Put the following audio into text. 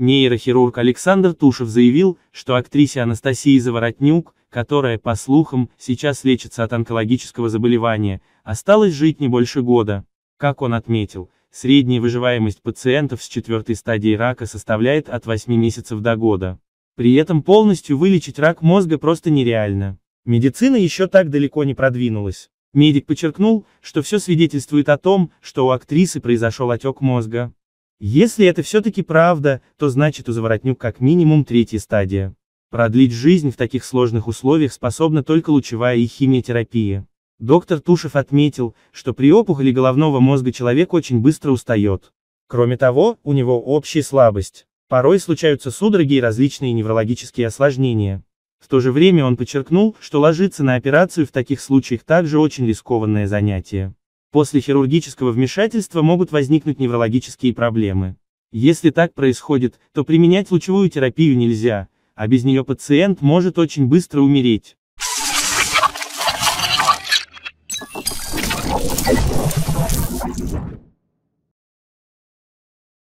Нейрохирург Александр Тушев заявил, что актрисе Анастасии Заворотнюк, которая, по слухам, сейчас лечится от онкологического заболевания, осталось жить не больше года. Как он отметил, средняя выживаемость пациентов с четвертой стадией рака составляет от 8 месяцев до года. При этом полностью вылечить рак мозга просто нереально. Медицина еще так далеко не продвинулась. Медик подчеркнул, что все свидетельствует о том, что у актрисы произошел отек мозга. Если это все-таки правда, то значит у Заворотнюк как минимум третья стадия. Продлить жизнь в таких сложных условиях способна только лучевая и химиотерапия. Доктор Тушев отметил, что при опухоли головного мозга человек очень быстро устает. Кроме того, у него общая слабость. Порой случаются судороги и различные неврологические осложнения. В то же время он подчеркнул, что ложиться на операцию в таких случаях также очень рискованное занятие. После хирургического вмешательства могут возникнуть неврологические проблемы. Если так происходит, то применять лучевую терапию нельзя, а без нее пациент может очень быстро умереть.